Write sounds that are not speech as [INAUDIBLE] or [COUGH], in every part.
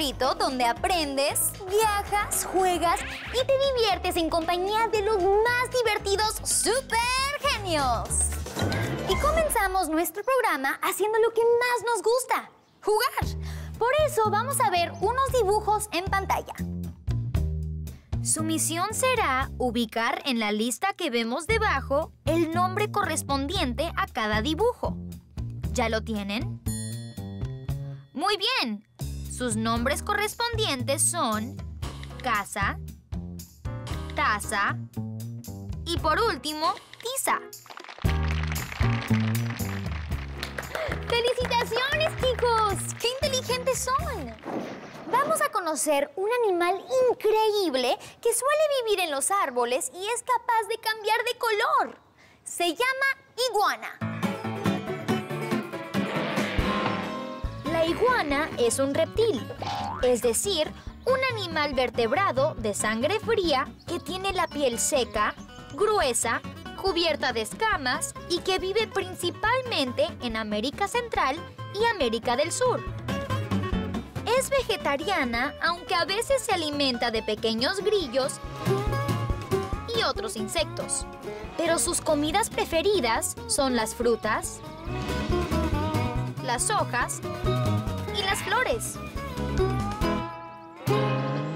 donde aprendes, viajas, juegas y te diviertes en compañía de los más divertidos super genios. Y comenzamos nuestro programa haciendo lo que más nos gusta, jugar. Por eso vamos a ver unos dibujos en pantalla. Su misión será ubicar en la lista que vemos debajo el nombre correspondiente a cada dibujo. ¿Ya lo tienen? Muy bien. Sus nombres correspondientes son casa, taza y por último, tiza. ¡Felicitaciones, chicos! ¡Qué inteligentes son! Vamos a conocer un animal increíble que suele vivir en los árboles y es capaz de cambiar de color. Se llama iguana. La iguana es un reptil, es decir, un animal vertebrado de sangre fría que tiene la piel seca, gruesa, cubierta de escamas y que vive principalmente en América Central y América del Sur. Es vegetariana, aunque a veces se alimenta de pequeños grillos y otros insectos. Pero sus comidas preferidas son las frutas, las hojas flores.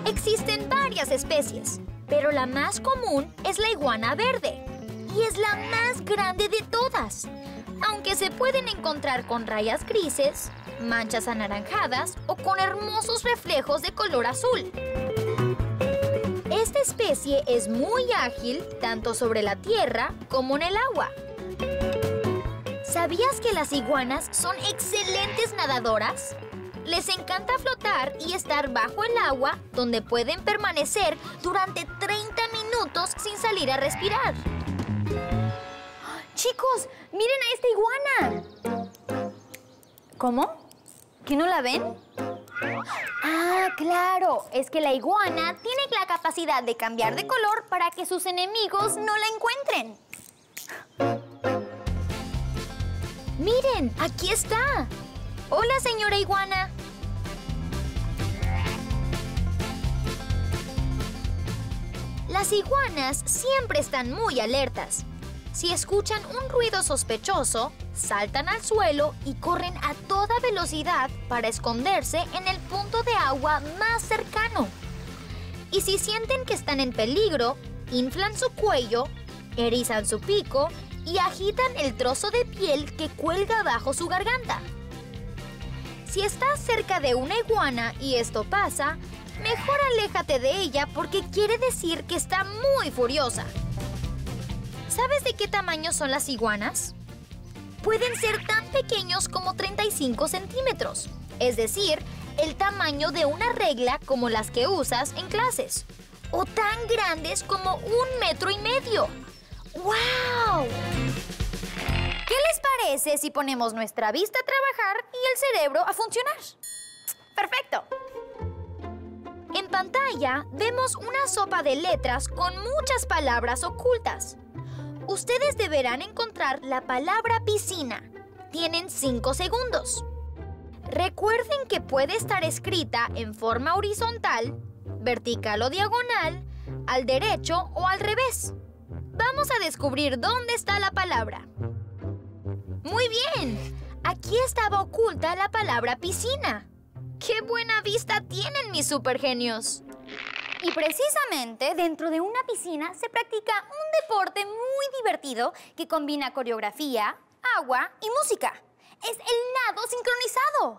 Existen varias especies, pero la más común es la iguana verde y es la más grande de todas. Aunque se pueden encontrar con rayas grises, manchas anaranjadas o con hermosos reflejos de color azul. Esta especie es muy ágil tanto sobre la tierra como en el agua. ¿Sabías que las iguanas son excelentes nadadoras? Les encanta flotar y estar bajo el agua donde pueden permanecer durante 30 minutos sin salir a respirar. Chicos, miren a esta iguana. ¿Cómo? ¿Que no la ven? Ah, claro. Es que la iguana tiene la capacidad de cambiar de color para que sus enemigos no la encuentren. Miren, aquí está. Hola, señora iguana. Las iguanas siempre están muy alertas. Si escuchan un ruido sospechoso, saltan al suelo y corren a toda velocidad para esconderse en el punto de agua más cercano. Y si sienten que están en peligro, inflan su cuello, erizan su pico y agitan el trozo de piel que cuelga bajo su garganta. Si estás cerca de una iguana y esto pasa, mejor aléjate de ella porque quiere decir que está muy furiosa. ¿Sabes de qué tamaño son las iguanas? Pueden ser tan pequeños como 35 centímetros, es decir, el tamaño de una regla como las que usas en clases, o tan grandes como un metro y medio. ¡Wow! ¿Qué les parece si ponemos nuestra vista a trabajar y el cerebro a funcionar? ¡Perfecto! Pantalla vemos una sopa de letras con muchas palabras ocultas. Ustedes deberán encontrar la palabra piscina. Tienen 5 segundos. Recuerden que puede estar escrita en forma horizontal, vertical o diagonal, al derecho o al revés. Vamos a descubrir dónde está la palabra. Muy bien. Aquí estaba oculta la palabra piscina. ¡Qué buena vista tienen mis supergenios! Y precisamente dentro de una piscina se practica un deporte muy divertido que combina coreografía, agua y música. Es el nado sincronizado.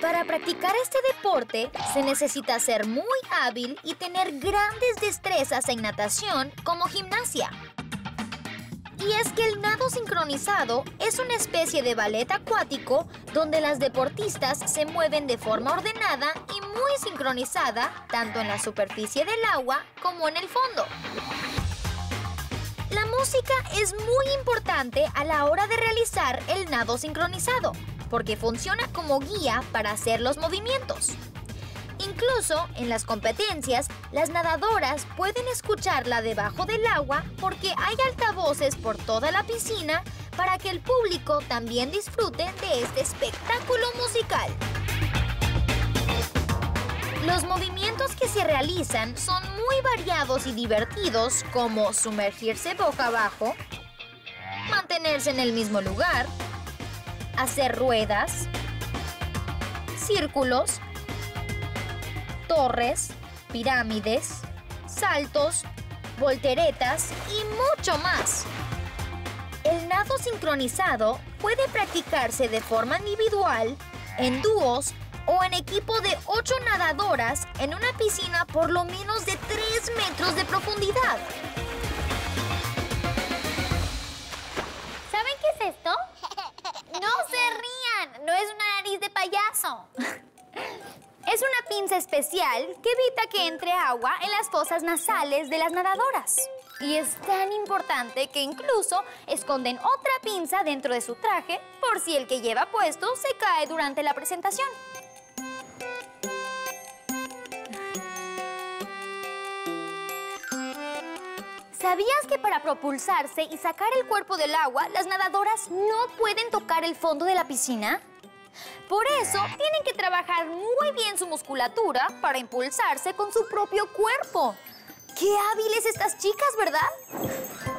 Para practicar este deporte se necesita ser muy hábil y tener grandes destrezas en natación como gimnasia. Y es que el nado sincronizado es una especie de ballet acuático donde las deportistas se mueven de forma ordenada y muy sincronizada tanto en la superficie del agua como en el fondo. La música es muy importante a la hora de realizar el nado sincronizado porque funciona como guía para hacer los movimientos. Incluso en las competencias, las nadadoras pueden escucharla debajo del agua porque hay altavoces por toda la piscina para que el público también disfrute de este espectáculo musical. Los movimientos que se realizan son muy variados y divertidos como sumergirse boca abajo, mantenerse en el mismo lugar, hacer ruedas, círculos, torres, pirámides, saltos, volteretas y mucho más. El nado sincronizado puede practicarse de forma individual, en dúos o en equipo de 8 nadadoras en una piscina por lo menos de 3 metros de profundidad. ¿Saben qué es esto? [LAUGHS] No se rían, no es una nariz de payaso. [LAUGHS] Es una pinza especial que evita que entre agua en las fosas nasales de las nadadoras. Y es tan importante que incluso esconden otra pinza dentro de su traje por si el que lleva puesto se cae durante la presentación. ¿Sabías que para propulsarse y sacar el cuerpo del agua, las nadadoras no pueden tocar el fondo de la piscina? Por eso, tienen que trabajar muy bien su musculatura para impulsarse con su propio cuerpo. ¡Qué hábiles estas chicas, ¿verdad?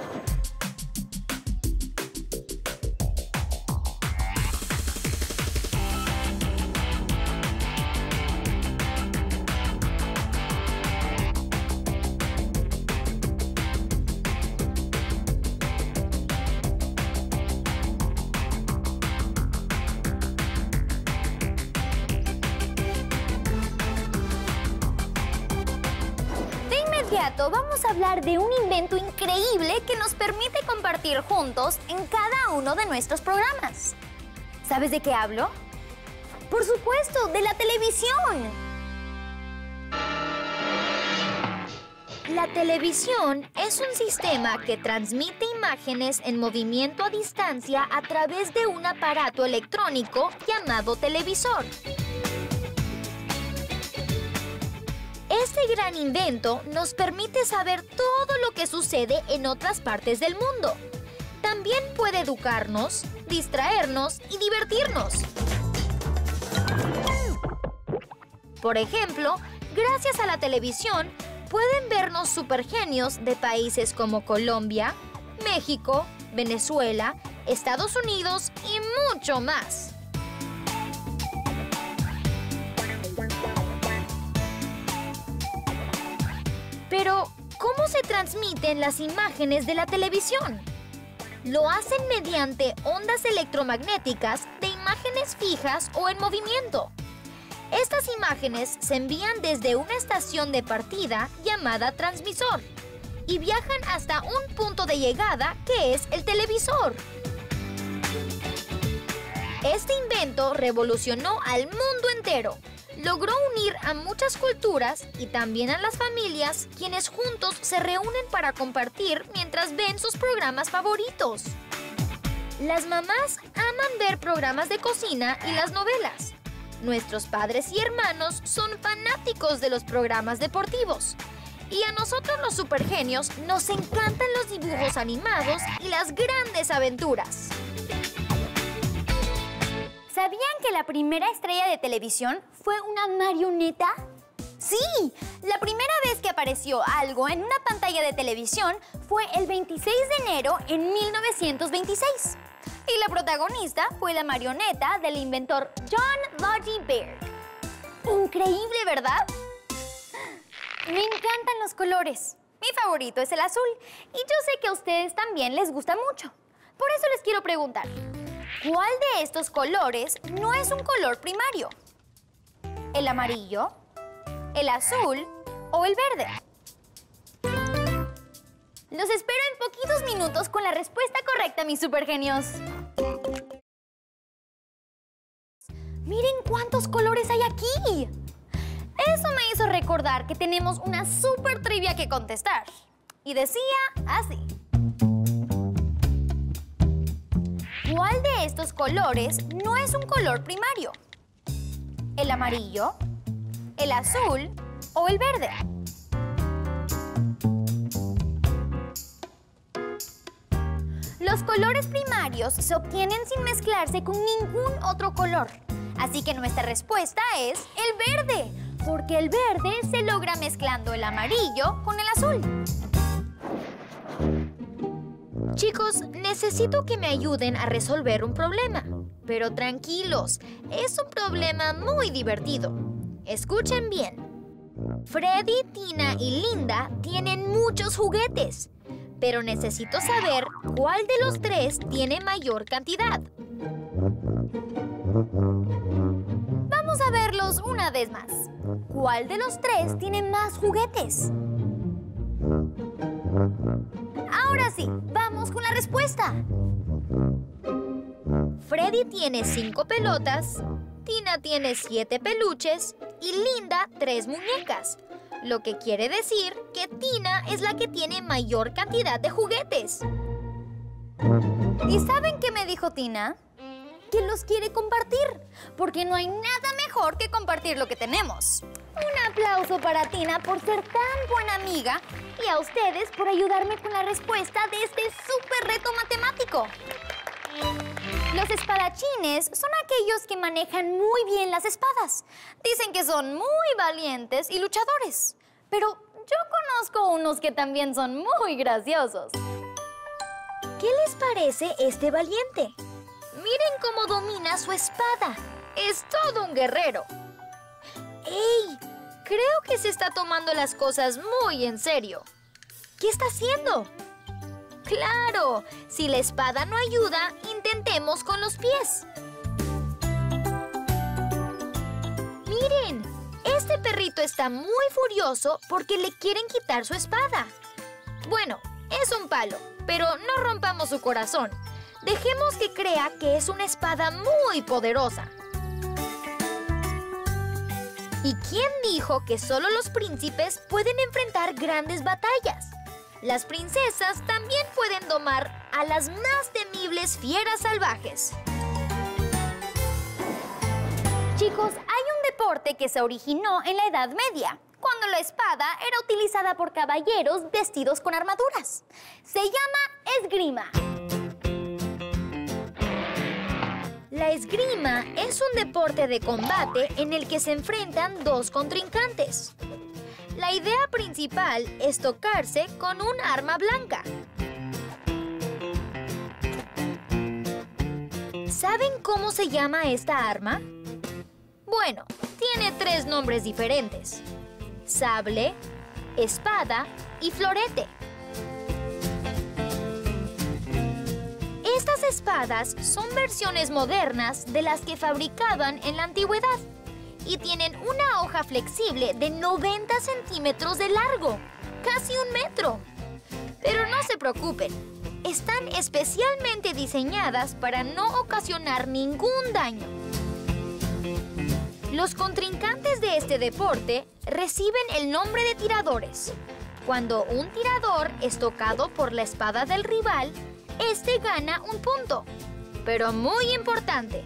Vamos a hablar de un invento increíble que nos permite compartir juntos en cada uno de nuestros programas. ¿Sabes de qué hablo? Por supuesto, de la televisión. La televisión es un sistema que transmite imágenes en movimiento a distancia a través de un aparato electrónico llamado televisor. Este gran invento nos permite saber todo lo que sucede en otras partes del mundo. También puede educarnos, distraernos y divertirnos. Por ejemplo, gracias a la televisión, pueden vernos supergenios de países como Colombia, México, Venezuela, Estados Unidos y mucho más. Se transmiten las imágenes de la televisión? Lo hacen mediante ondas electromagnéticas de imágenes fijas o en movimiento. Estas imágenes se envían desde una estación de partida llamada transmisor y viajan hasta un punto de llegada que es el televisor. Este invento revolucionó al mundo entero. Logró unir a muchas culturas y también a las familias, quienes juntos se reúnen para compartir mientras ven sus programas favoritos. Las mamás aman ver programas de cocina y las novelas. Nuestros padres y hermanos son fanáticos de los programas deportivos. Y a nosotros los supergenios nos encantan los dibujos animados y las grandes aventuras. ¿Sabían que la primera estrella de televisión fue una marioneta? Sí, la primera vez que apareció algo en una pantalla de televisión fue el 26 de enero en 1926. Y la protagonista fue la marioneta del inventor John Logie Baird. Increíble, ¿verdad? Me encantan los colores. Mi favorito es el azul. Y yo sé que a ustedes también les gusta mucho. Por eso les quiero preguntar, ¿cuál de estos colores no es un color primario? ¿El amarillo? ¿El azul? ¿O el verde? Los espero en poquitos minutos con la respuesta correcta, mis supergenios. ¡Miren cuántos colores hay aquí! Eso me hizo recordar que tenemos una super trivia que contestar. Y decía así. Estos colores no es un color primario? ¿El amarillo? ¿El azul? ¿O el verde? Los colores primarios se obtienen sin mezclarse con ningún otro color. Así que nuestra respuesta es el verde, porque el verde se logra mezclando el amarillo con el azul. Chicos, necesito que me ayuden a resolver un problema. Pero tranquilos, es un problema muy divertido. Escuchen bien. Freddy, Tina y Linda tienen muchos juguetes, pero necesito saber cuál de los tres tiene mayor cantidad. Vamos a verlos una vez más. ¿Cuál de los tres tiene más juguetes? Con la respuesta. Freddy tiene cinco pelotas, Tina tiene siete peluches y Linda tres muñecas. Lo que quiere decir que Tina es la que tiene mayor cantidad de juguetes. ¿Y saben qué me dijo Tina? Que los quiere compartir, porque no hay nada mejor que compartir lo que tenemos. Un aplauso para Tina por ser tan buena amiga y a ustedes por ayudarme con la respuesta de este súper reto matemático. Los espadachines son aquellos que manejan muy bien las espadas. Dicen que son muy valientes y luchadores. Pero yo conozco unos que también son muy graciosos. ¿Qué les parece este valiente? Miren cómo domina su espada. Es todo un guerrero. ¡Ey! Creo que se está tomando las cosas muy en serio. ¿Qué está haciendo? ¡Claro! Si la espada no ayuda, intentemos con los pies. ¡Miren! Este perrito está muy furioso porque le quieren quitar su espada. Bueno, es un palo, pero no rompamos su corazón. Dejemos que crea que es una espada muy poderosa. ¿Y quién dijo que solo los príncipes pueden enfrentar grandes batallas? Las princesas también pueden domar a las más temibles fieras salvajes. Chicos, hay un deporte que se originó en la Edad Media, cuando la espada era utilizada por caballeros vestidos con armaduras. Se llama esgrima. La esgrima es un deporte de combate en el que se enfrentan dos contrincantes. La idea principal es tocarse con un arma blanca. ¿Saben cómo se llama esta arma? Bueno, tiene tres nombres diferentes. Sable, espada y florete. Estas espadas son versiones modernas de las que fabricaban en la antigüedad y tienen una hoja flexible de 90 centímetros de largo, casi un metro. Pero no se preocupen, están especialmente diseñadas para no ocasionar ningún daño. Los contrincantes de este deporte reciben el nombre de tiradores. Cuando un tirador es tocado por la espada del rival, este gana un punto. Pero muy importante,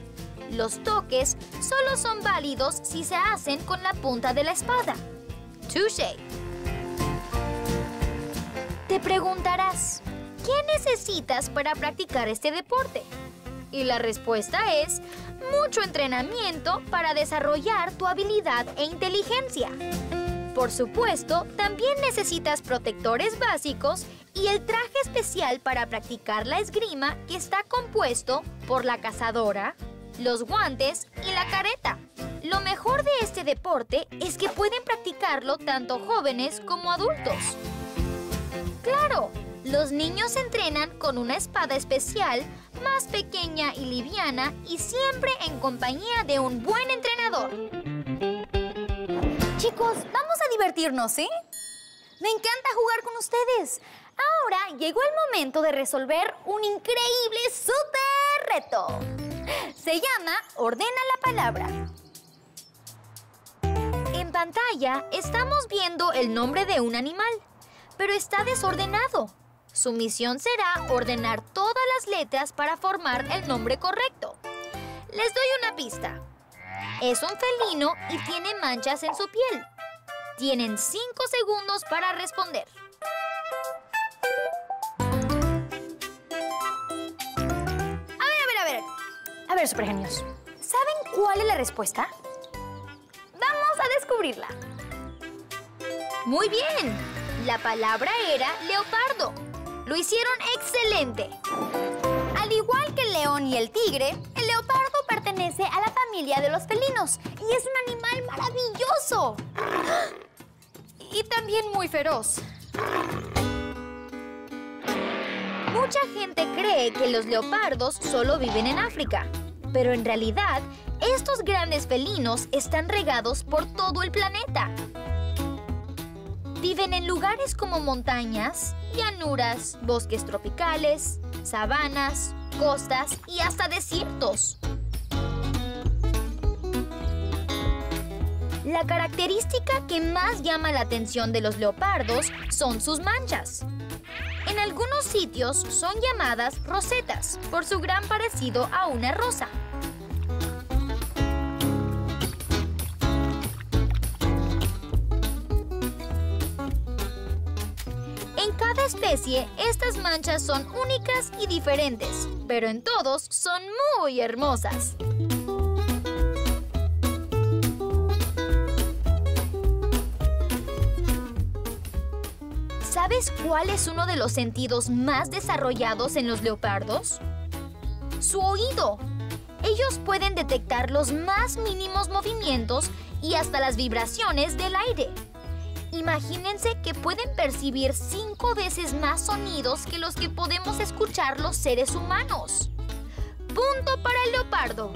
los toques solo son válidos si se hacen con la punta de la espada. Touché. Te preguntarás, ¿qué necesitas para practicar este deporte? Y la respuesta es mucho entrenamiento para desarrollar tu habilidad e inteligencia. Por supuesto, también necesitas protectores básicos y el traje especial para practicar la esgrima que está compuesto por la cazadora, los guantes y la careta. Lo mejor de este deporte es que pueden practicarlo tanto jóvenes como adultos. ¡Claro! Los niños entrenan con una espada especial, más pequeña y liviana y siempre en compañía de un buen entrenador. Chicos, vamos a divertirnos, ¿sí? Me encanta jugar con ustedes. Ahora llegó el momento de resolver un increíble super reto. Se llama Ordena la palabra. En pantalla estamos viendo el nombre de un animal, pero está desordenado. Su misión será ordenar todas las letras para formar el nombre correcto. Les doy una pista. Es un felino y tiene manchas en su piel. Tienen 5 segundos para responder. Ver, supergenios. ¿Saben cuál es la respuesta? Vamos a descubrirla. Muy bien. La palabra era leopardo. Lo hicieron excelente. Al igual que el león y el tigre, el leopardo pertenece a la familia de los felinos y es un animal maravilloso. Y también muy feroz. Mucha gente cree que los leopardos solo viven en África, pero en realidad estos grandes felinos están regados por todo el planeta. Viven en lugares como montañas, llanuras, bosques tropicales, sabanas, costas y hasta desiertos. La característica que más llama la atención de los leopardos son sus manchas. En algunos sitios son llamadas rosetas por su gran parecido a una rosa. Estas manchas son únicas y diferentes, pero en todos son muy hermosas. ¿Sabes cuál es uno de los sentidos más desarrollados en los leopardos? Su oído. Ellos pueden detectar los más mínimos movimientos y hasta las vibraciones del aire. Imagínense que pueden percibir cinco veces más sonidos que los que podemos escuchar los seres humanos. Punto para el leopardo.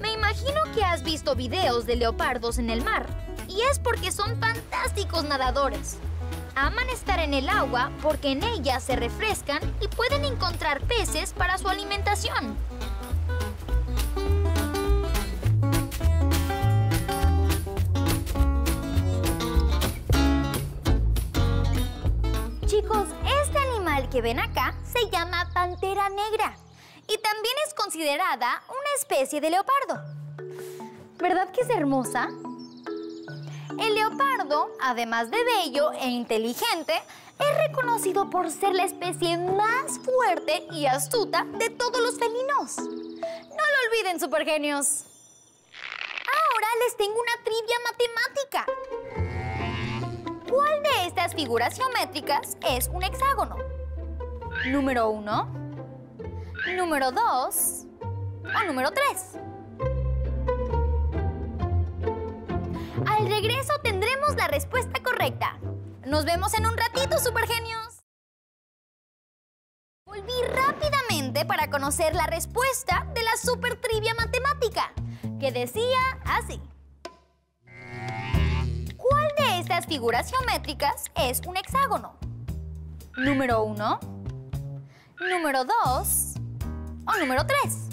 Me imagino que has visto videos de leopardos en el mar. Y es porque son fantásticos nadadores. Aman estar en el agua porque en ella se refrescan y pueden encontrar peces para su alimentación. Que ven acá se llama pantera negra y también es considerada una especie de leopardo. ¿Verdad que es hermosa? El leopardo, además de bello e inteligente, es reconocido por ser la especie más fuerte y astuta de todos los felinos. No lo olviden, supergenios. Ahora les tengo una trivia matemática. ¿Cuál de estas figuras geométricas es un hexágono? Número 1, número 2 o número 3. Al regreso tendremos la respuesta correcta. Nos vemos en un ratito, supergenios. Volví rápidamente para conocer la respuesta de la super trivia matemática, que decía así. ¿Cuál de estas figuras geométricas es un hexágono? Número 1, número 2 o número 3.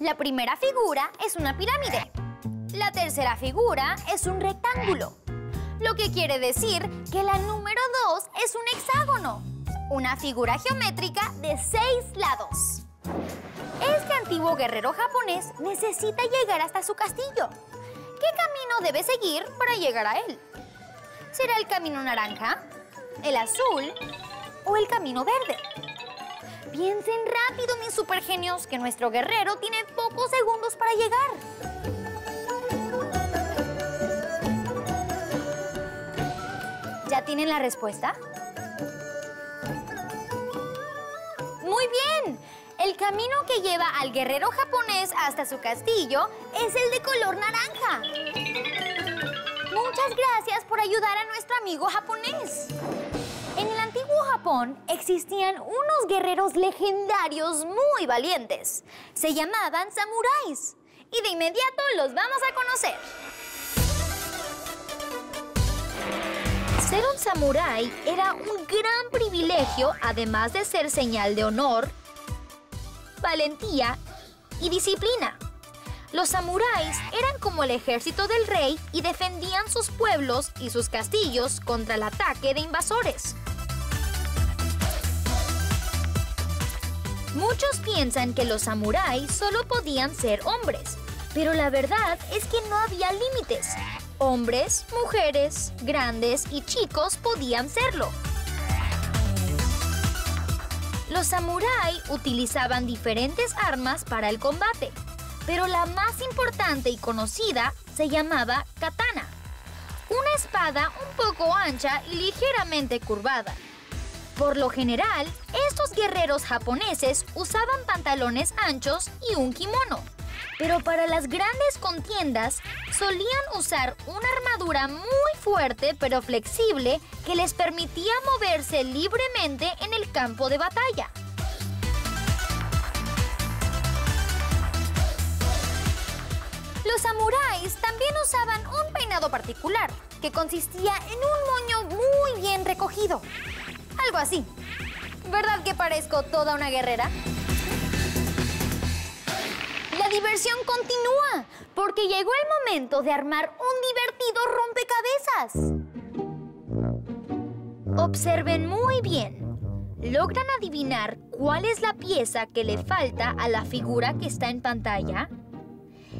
La primera figura es una pirámide. La tercera figura es un rectángulo. Lo que quiere decir que la número 2 es un hexágono. Una figura geométrica de seis lados. Este antiguo guerrero japonés necesita llegar hasta su castillo. ¿Qué camino debe seguir para llegar a él? ¿Será el camino naranja, el azul o el camino verde? Piensen rápido, mis supergenios, que nuestro guerrero tiene pocos segundos para llegar. ¿Ya tienen la respuesta? Muy bien. El camino que lleva al guerrero japonés hasta su castillo es el de color naranja. Gracias por ayudar a nuestro amigo japonés. En el antiguo Japón existían unos guerreros legendarios muy valientes. Se llamaban samuráis. Y de inmediato los vamos a conocer. Ser un samurái era un gran privilegio, además de ser señal de honor, valentía y disciplina. Los samuráis eran como el ejército del rey y defendían sus pueblos y sus castillos contra el ataque de invasores. Muchos piensan que los samuráis solo podían ser hombres, pero la verdad es que no había límites. Hombres, mujeres, grandes y chicos podían serlo. Los samurái utilizaban diferentes armas para el combate, pero la más importante y conocida se llamaba katana, una espada un poco ancha y ligeramente curvada. Por lo general, estos guerreros japoneses usaban pantalones anchos y un kimono. Pero para las grandes contiendas solían usar una armadura muy fuerte pero flexible que les permitía moverse libremente en el campo de batalla. Los samuráis también usaban un peinado particular, que consistía en un moño muy bien recogido. Algo así. ¿Verdad que parezco toda una guerrera? La diversión continúa, porque llegó el momento de armar un divertido rompecabezas. Observen muy bien. ¿Logran adivinar cuál es la pieza que le falta a la figura que está en pantalla?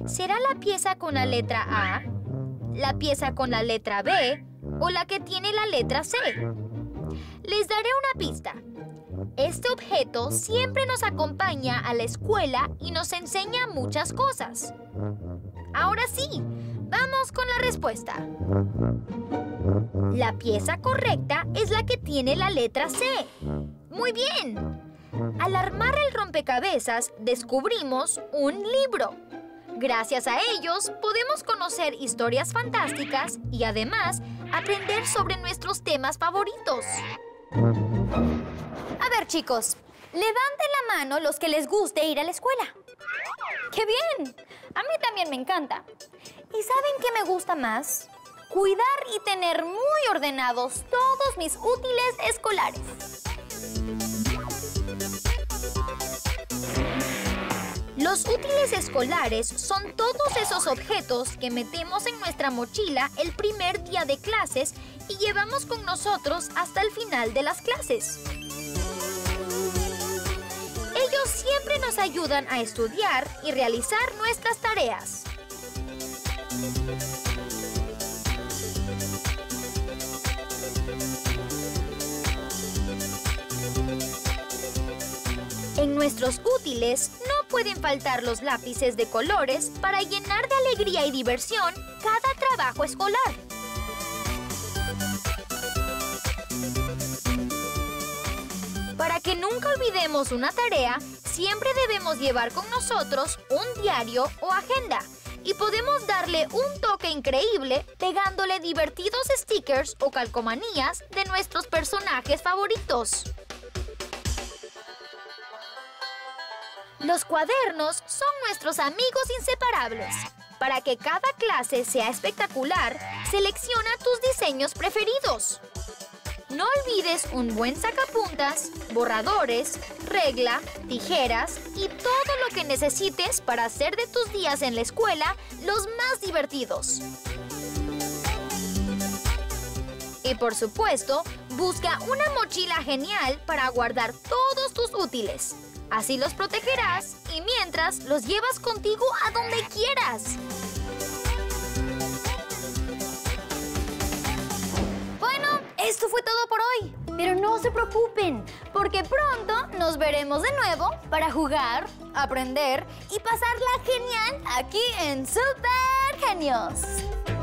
¿Será la pieza con la letra A, la pieza con la letra B o la que tiene la letra C? Les daré una pista. Este objeto siempre nos acompaña a la escuela y nos enseña muchas cosas. Ahora sí, vamos con la respuesta. La pieza correcta es la que tiene la letra C. Muy bien. Al armar el rompecabezas, descubrimos un libro. Gracias a ellos, podemos conocer historias fantásticas y además aprender sobre nuestros temas favoritos. A ver, chicos, levanten la mano los que les guste ir a la escuela. ¡Qué bien! A mí también me encanta. ¿Y saben qué me gusta más? Cuidar y tener muy ordenados todos mis útiles escolares. Los útiles escolares son todos esos objetos que metemos en nuestra mochila el primer día de clases y llevamos con nosotros hasta el final de las clases. Ellos siempre nos ayudan a estudiar y realizar nuestras tareas. En nuestros útiles no pueden faltar los lápices de colores para llenar de alegría y diversión cada trabajo escolar. Para que nunca olvidemos una tarea, siempre debemos llevar con nosotros un diario o agenda. Y podemos darle un toque increíble pegándole divertidos stickers o calcomanías de nuestros personajes favoritos. Los cuadernos son nuestros amigos inseparables. Para que cada clase sea espectacular, selecciona tus diseños preferidos. No olvides un buen sacapuntas, borradores, regla, tijeras y todo lo que necesites para hacer de tus días en la escuela los más divertidos. Y por supuesto, busca una mochila genial para guardar todos tus útiles. Así los protegerás y mientras los llevas contigo a donde quieras. Bueno, esto fue todo por hoy. Pero no se preocupen, porque pronto nos veremos de nuevo para jugar, aprender y pasarla genial aquí en Super Genios.